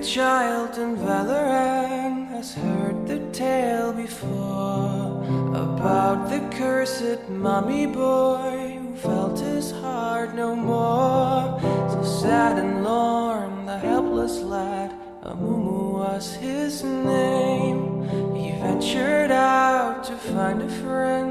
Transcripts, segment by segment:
child in Valoran has heard the tale before about the cursed mummy boy who felt his heart no more. So sad and lorn, the helpless lad, Amumu was his name. He ventured out to find a friend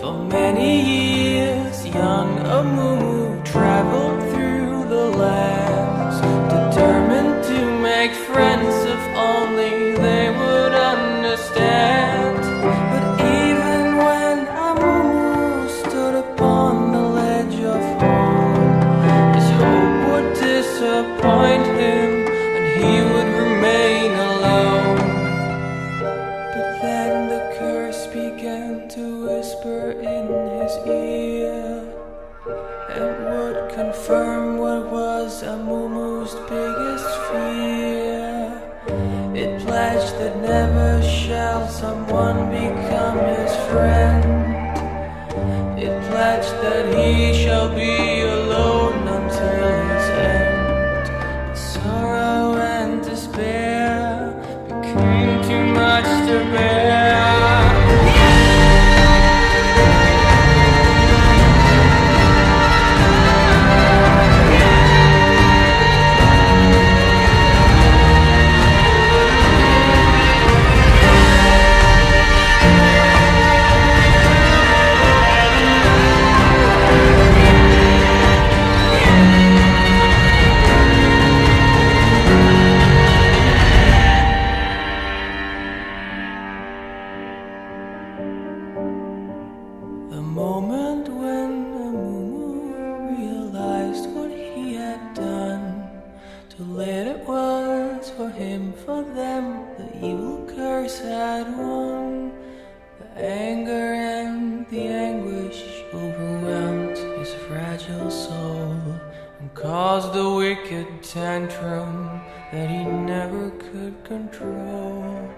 For many years, young Amumu traveled through the lands, determined to make friends if only they would understand. But even when Amumu stood upon the ledge of home, his hope would disappoint him, and he would to whisper in his ear and would confirm what was Amumu's biggest fear. It pledged that never shall someone become his friend. Moment when Amumu realized what he had done, too late it was for him, for them, the evil curse had won. The anger and the anguish overwhelmed his fragile soul and caused a wicked tantrum that he never could control.